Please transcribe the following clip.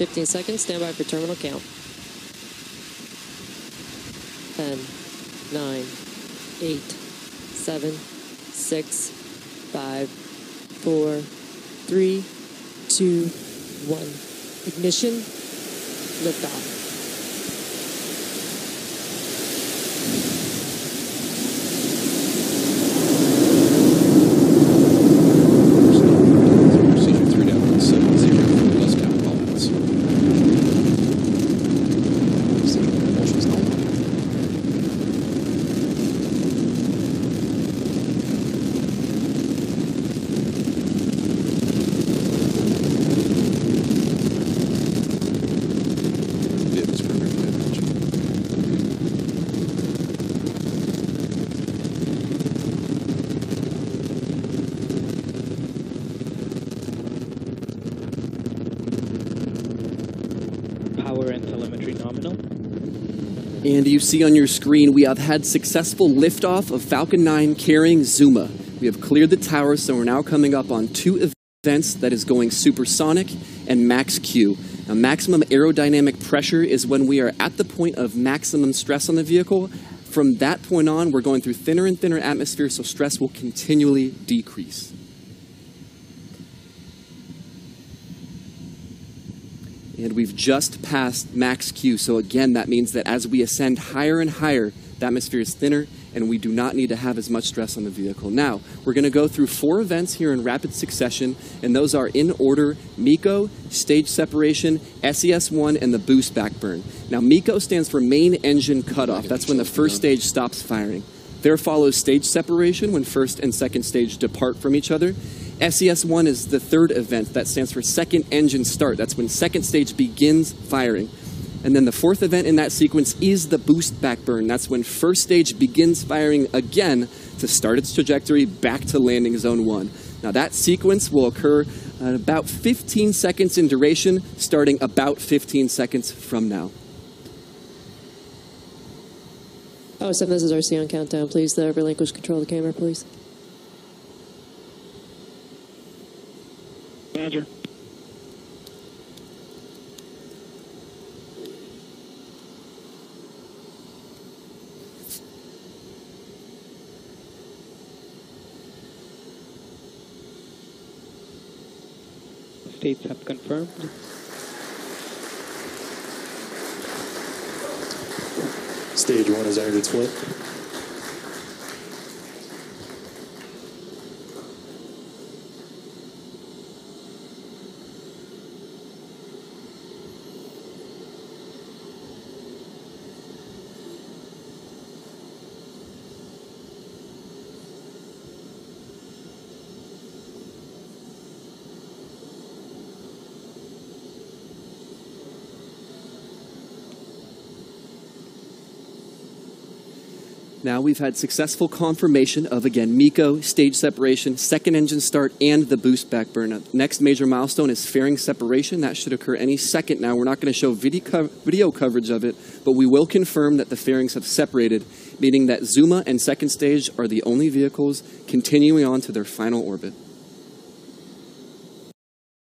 15 seconds. Stand by for terminal count. 10, 9, 8, 7, 6, 5, 4, 3, 2, 1. Ignition. Liftoff. And you see on your screen, we have had successful liftoff of Falcon 9 carrying Zuma. We have cleared the tower, so we're now coming up on two events that is going supersonic and max Q. Now, maximum aerodynamic pressure is when we are at the point of maximum stress on the vehicle. From that point on, we're going through thinner and thinner atmosphere, so stress will continually decrease. And we've just passed max Q. So again, that means that as we ascend higher and higher, the atmosphere is thinner and we do not need to have as much stress on the vehicle. Now, we're going to go through four events here in rapid succession, and those are in order MECO, stage separation, SES1, and the boostback burn. Now, MECO stands for main engine cutoff. That's when the first stage stops firing. There follows stage separation when first and second stage depart from each other. SES1 is the third event that stands for second engine start. That's when second stage begins firing. And then the fourth event in that sequence is the boostback burn. That's when first stage begins firing again to start its trajectory back to landing zone one. Now, that sequence will occur at about 15 seconds in duration, starting about 15 seconds from now. Oh, seven, this is RC on countdown. Please, the relinquish control of the camera, please. Roger. States have confirmed. Stage one has entered its flip. Now we've had successful confirmation of, again, MECO, stage separation, second engine start, and the boostback burn. Now, Next major milestone is fairing separation. That should occur any second now. We're not going to show video, co- video coverage of it, but we will confirm that the fairings have separated, meaning that Zuma and second stage are the only vehicles continuing on to their final orbit.